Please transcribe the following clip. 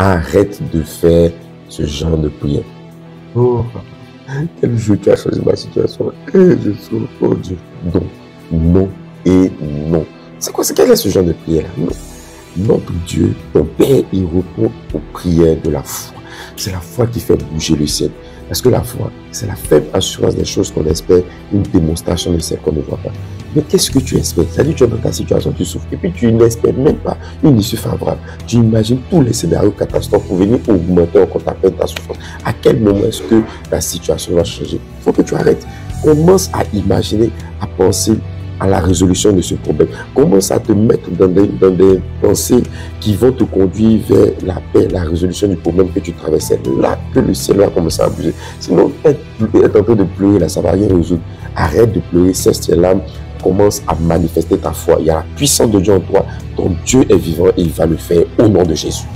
Arrête de faire ce genre de prière. Oh, quel jour tu as changé ma situation? Et eh, je souffre, oh Dieu. Non, non et non. C'est quoi, c'est quel est ce genre de prière Non. Notre Dieu, ton Père, il répond aux prières de la foi. C'est la foi qui fait bouger le ciel. Parce que la foi, c'est la faible assurance des choses qu'on espère, une démonstration de celles qu'on ne voit pas. Mais qu'est-ce que tu espères? C'est-à-dire tu es dans ta situation, tu souffres. Et puis tu n'espères même pas une issue favorable. Tu imagines tous les scénarios catastrophes pour venir augmenter encore ta peine, ta souffrance. À quel moment est-ce que la situation va changer? Il faut que tu arrêtes. Commence à imaginer, à penser à la résolution de ce problème. Commence à te mettre dans des, dans des pensées qui vont te conduire vers la paix, la résolution du problème que tu traversais. Là que le ciel va commencer à bouger? Sinon, être, en train de pleurer, là, ça ne va rien résoudre. Arrête de pleurer, cesse tes larmes, commence à manifester ta foi. Il y a la puissance de Dieu en toi. Ton Dieu est vivant et il va le faire au nom de Jésus.